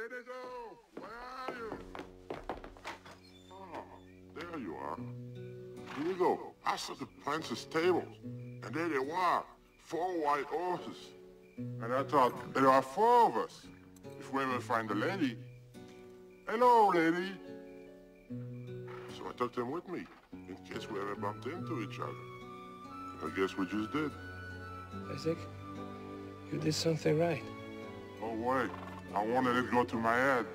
Inigo, where are you? Oh, there you are. Inigo, I saw the prince's tables, and there they were, four white horses. And I thought, there are four of us. If we ever find the lady. Hello, lady. So I took them with me, in case we ever bumped into each other. I guess we just did. Fezzik, you did something right. Oh, wait. I wanted it to go to my head.